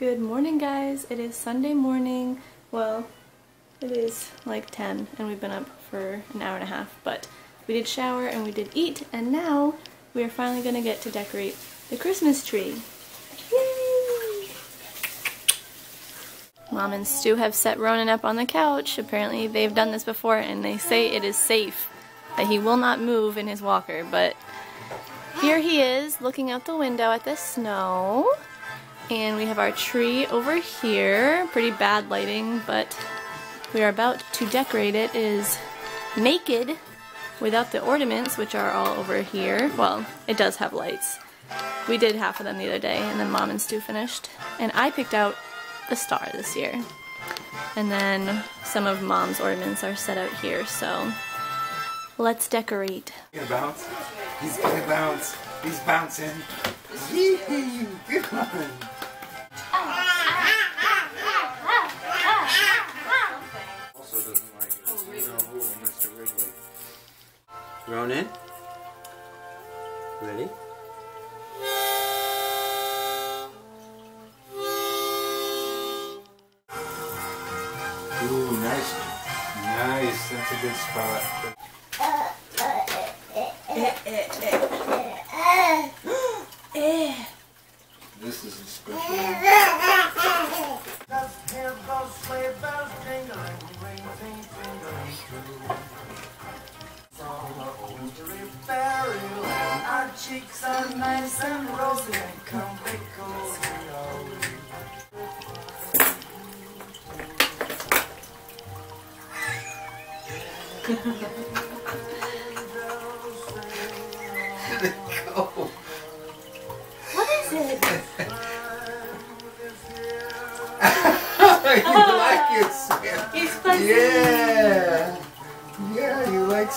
Good morning guys. It is Sunday morning. Well, it is like 10 and we've been up for an hour and a half, but we did shower and we did eat and now we are finally going to get to decorate the Christmas tree. Yay! Mom and Stu have set Ronan up on the couch. Apparently they've done this before and they say it is safe, that he will not move in his walker, but here he is looking out the window at the snow. And we have our tree over here. Pretty bad lighting, but we are about to decorate it. Is naked without the ornaments, which are all over here. Well, it does have lights. We did half of them the other day, and then Mom and Stu finished. And I picked out the star this year. And then some of Mom's ornaments are set out here, so let's decorate. He's gonna bounce. He's gonna bounce. He's bouncing. Yee-hoo. Good one. Ronan? Ready? Ooh, nice. Nice. That's a good spot. This is a special one. Our cheeks are nice and rosy and come pickles. Go.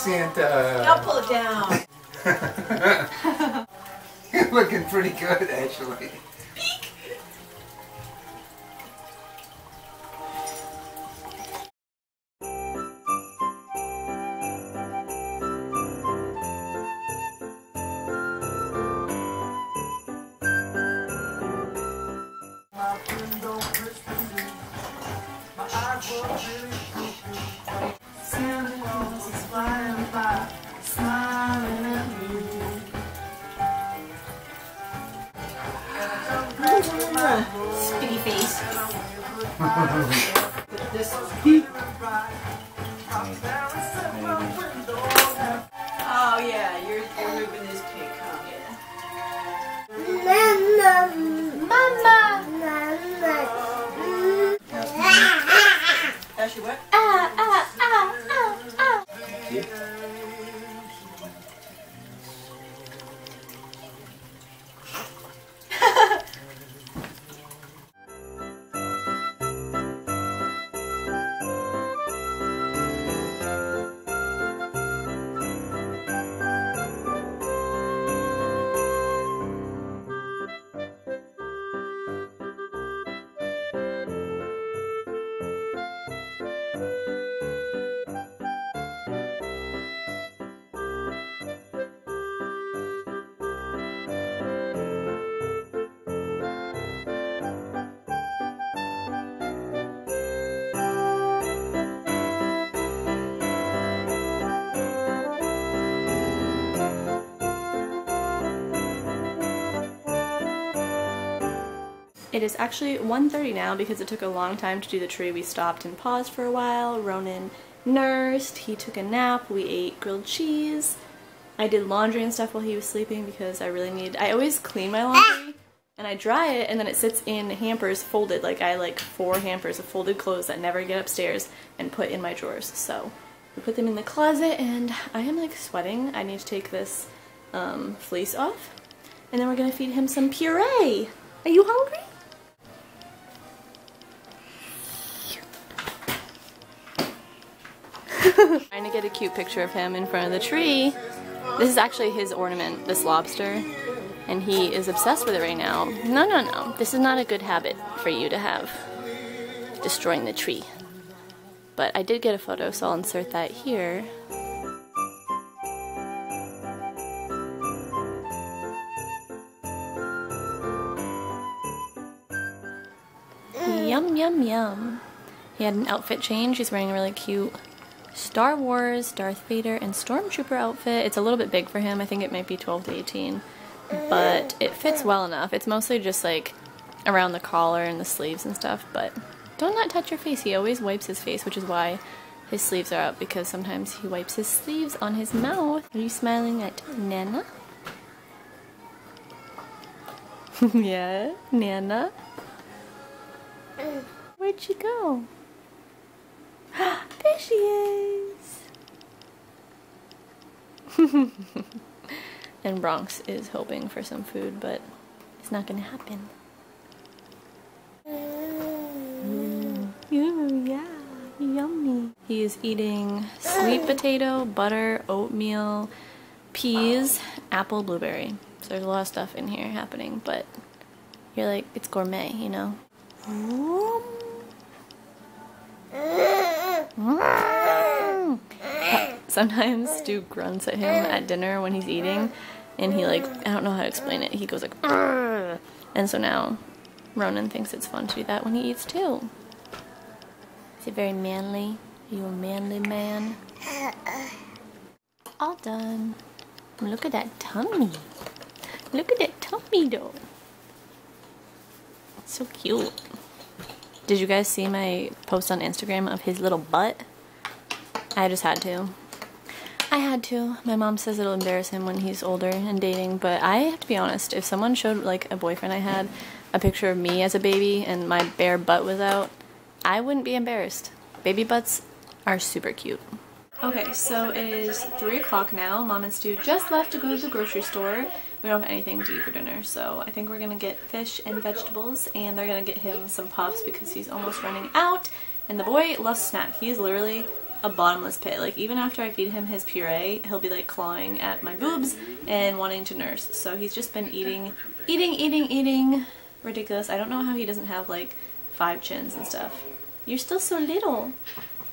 Santa. I'll pull it down. You're looking pretty good, actually. Back to my room, Spitty face. and I wave goodbye. This It is actually 1.30 now because it took a long time to do the tree. We stopped and paused for a while. Ronan nursed, he took a nap, we ate grilled cheese. I did laundry and stuff while he was sleeping because I really need, I always clean my laundry and I dry it and then it sits in hampers folded. Like I like four hampers of folded clothes that never get upstairs and put in my drawers. So we put them in the closet and I am like sweating. I need to take this um, fleece off and then we're gonna feed him some puree. Are you hungry? Trying to get a cute picture of him in front of the tree. This is actually his ornament, this lobster, and he is obsessed with it right now. No, no, no. This is not a good habit for you to have. Destroying the tree. But I did get a photo, so I'll insert that here. Yum yum. Yum. He had an outfit change. He's wearing a really cute Star Wars, Darth Vader, and Stormtrooper outfit. It's a little bit big for him. I think it might be 12 to 18. But it fits well enough. It's mostly just like around the collar and the sleeves and stuff. But don't not touch your face. He always wipes his face, which is why his sleeves are up because sometimes he wipes his sleeves on his mouth. Are you smiling at Nana? yeah, Nana? Mm. Where'd she go? there she is! and Bronx is hoping for some food, but it's not gonna happen. Mm. Ooh, yeah, yummy. He is eating sweet potato, butter, oatmeal, peas, apple, blueberry. So there's a lot of stuff in here happening, but you're like, it's gourmet, you know? Mm. Sometimes Stu grunts at him at dinner when he's eating, and he like, I don't know how to explain it. He goes like, and so now Ronan thinks it's fun to do that when he eats too. Is it very manly? Are you a manly man? All done. Look at that tummy. Look at that tummy though. So cute. Did you guys see my post on Instagram of his little butt? I just had to. I had to. My mom says it'll embarrass him when he's older and dating, but I have to be honest, if someone showed like a boyfriend I had a picture of me as a baby and my bare butt was out, I wouldn't be embarrassed. Baby butts are super cute. Okay, so it is 3 o'clock now. Mom and Stu just left to go to the grocery store. We don't have anything to eat for dinner, so I think we're gonna get fish and vegetables, and they're gonna get him some puffs because he's almost running out. And the boy loves snack. He is literally a bottomless pit. Like, even after I feed him his puree, he'll be like clawing at my boobs and wanting to nurse. So he's just been eating, eating, eating, eating. Ridiculous. I don't know how he doesn't have like five chins and stuff. You're still so little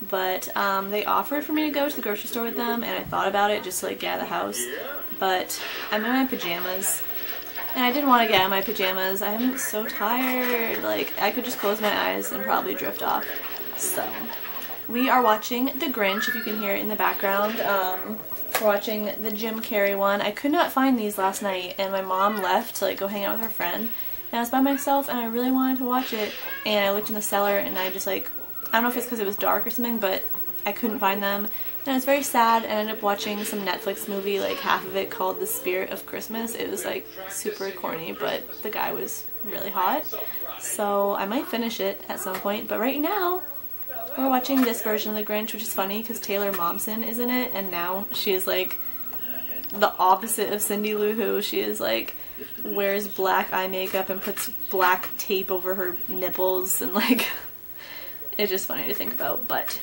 but um, they offered for me to go to the grocery store with them and I thought about it just to like get out of the house but I'm in my pajamas. And I didn't want to get out of my pajamas. I'm so tired. Like I could just close my eyes and probably drift off. So we are watching The Grinch if you can hear it in the background. Um, we're watching the Jim Carrey one. I could not find these last night and my mom left to like go hang out with her friend. And I was by myself and I really wanted to watch it. And I looked in the cellar and I just like I don't know if it's because it was dark or something, but I couldn't find them. And it's very sad. I ended up watching some Netflix movie, like half of it called The Spirit of Christmas. It was like super corny, but the guy was really hot. So I might finish it at some point. But right now, we're watching this version of The Grinch, which is funny because Taylor Momsen is in it, and now she is like the opposite of Cindy Lou Who. She is like wears black eye makeup and puts black tape over her nipples and like it's just funny to think about, but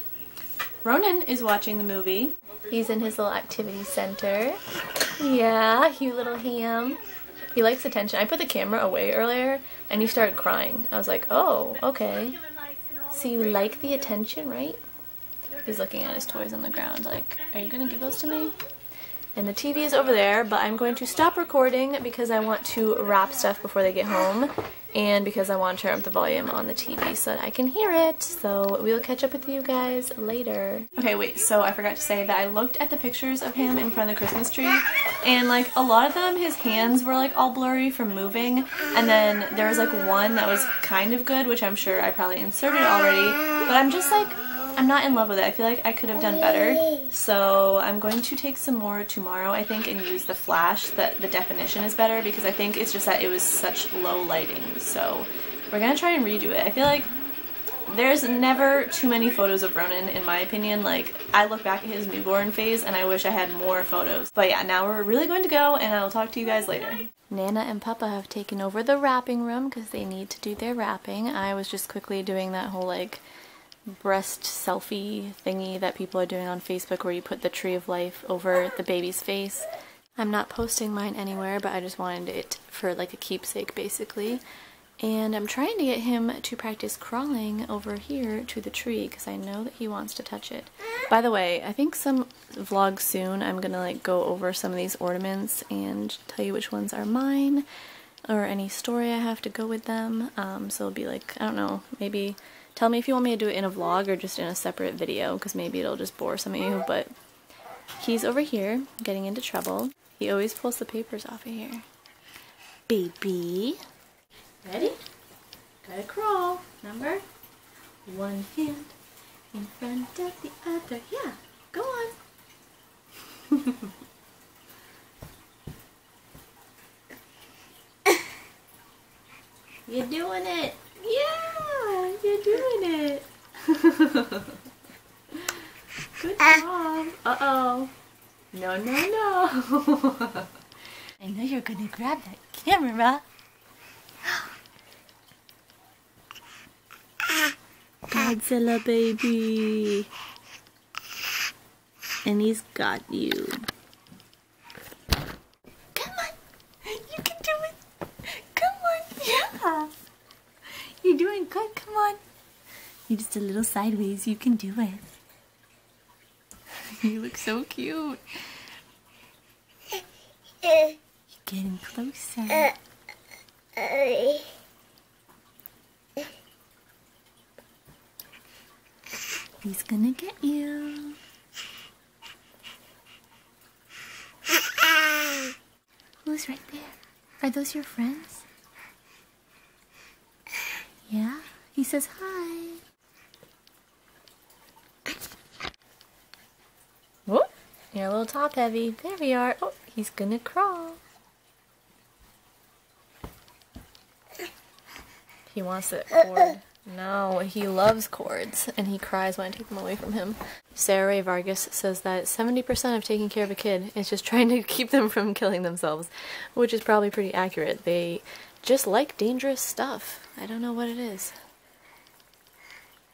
Ronan is watching the movie. He's in his little activity center. Yeah, you little ham. He likes attention. I put the camera away earlier and he started crying. I was like, oh, okay. So you like the attention, right? He's looking at his toys on the ground like, are you gonna give those to me? And the TV is over there, but I'm going to stop recording because I want to wrap stuff before they get home and because I want to turn up the volume on the TV so that I can hear it. So we'll catch up with you guys later. Okay, wait, so I forgot to say that I looked at the pictures of him in front of the Christmas tree and like a lot of them, his hands were like all blurry from moving and then there was like one that was kind of good, which I'm sure I probably inserted already, but I'm just like I'm not in love with it. I feel like I could have done better. So I'm going to take some more tomorrow, I think, and use the flash that the definition is better because I think it's just that it was such low lighting. So we're going to try and redo it. I feel like there's never too many photos of Ronan, in my opinion. Like, I look back at his newborn phase and I wish I had more photos. But yeah, now we're really going to go and I'll talk to you guys later. Nana and Papa have taken over the wrapping room because they need to do their wrapping. I was just quickly doing that whole like breast selfie thingy that people are doing on Facebook where you put the tree of life over the baby's face. I'm not posting mine anywhere, but I just wanted it for like a keepsake basically. And I'm trying to get him to practice crawling over here to the tree because I know that he wants to touch it. By the way, I think some vlog soon I'm gonna like go over some of these ornaments and tell you which ones are mine or any story I have to go with them. Um, so it'll be like, I don't know, maybe Tell me if you want me to do it in a vlog or just in a separate video, because maybe it'll just bore some of you, but he's over here getting into trouble. He always pulls the papers off of here. Baby. Ready? Gotta crawl. Remember? One hand in front of the other. Yeah, go on. You're doing it. Yeah. Good uh. job. Uh-oh. No, no, no. I know you're gonna grab that camera. Godzilla baby. And he's got you. Come on. You can do it. Come on. Yeah. You're doing good. Come on. You're just a little sideways. You can do it. You look so cute. You're getting closer. He's gonna get you. Who's right there? Are those your friends? Yeah? He says hi. Whoop! You're a little top heavy. There we are. Oh, he's gonna crawl. He wants it cord. No, he loves cords, and he cries when I take them away from him. Sarah Rae Vargas says that 70% of taking care of a kid is just trying to keep them from killing themselves, which is probably pretty accurate. They just like dangerous stuff. I don't know what it is.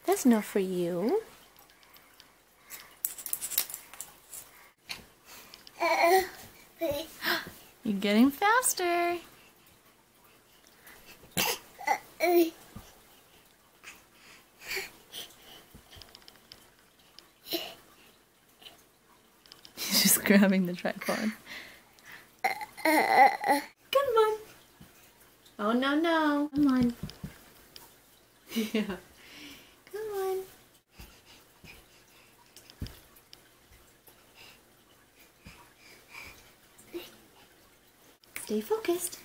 That's not for you. You're getting faster. He's just grabbing the tripod. Come on. Oh, no, no. Come on. Yeah. Come on. Stay focused.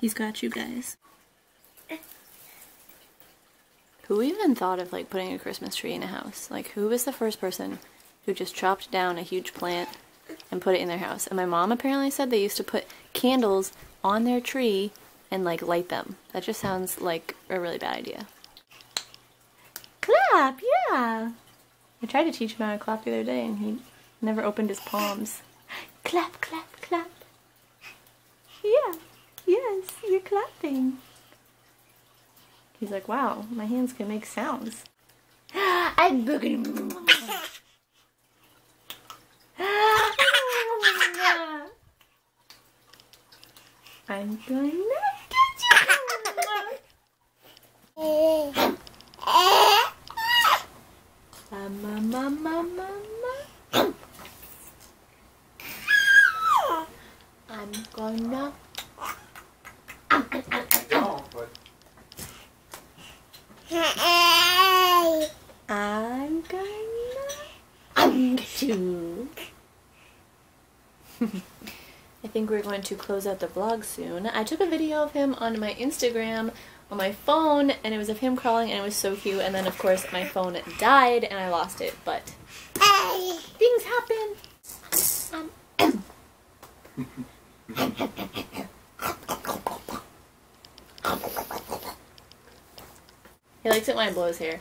He's got you guys. Who even thought of like putting a Christmas tree in a house? Like who was the first person who just chopped down a huge plant and put it in their house? And my mom apparently said they used to put candles on their tree and like light them. That just sounds like a really bad idea. Clap, yeah. I tried to teach him how to clap the other day and he never opened his palms. Clap, clap, clap. Yeah, yes, you're clapping. He's like, wow, my hands can make sounds. I'm booking. I'm gonna get you. Mama, mama, mama. I'm gonna. No, but I'm gonna. I'm you. I think we're going to close out the vlog soon. I took a video of him on my Instagram on my phone and it was of him crawling and it was so cute and then of course my phone died and I lost it but hey. things happen. Um, he likes it when I blow his hair.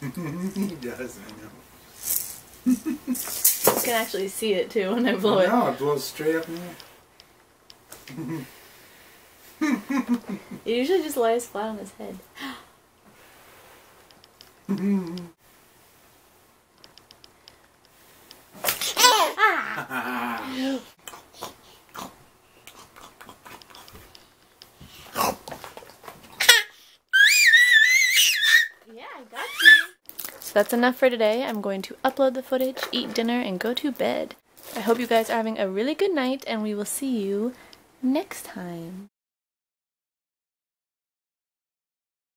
he does, I know. Can actually see it too when I blow it. No, it blows straight up in the air. It usually just lies flat on his head. that's enough for today. I'm going to upload the footage, eat dinner, and go to bed. I hope you guys are having a really good night, and we will see you next time.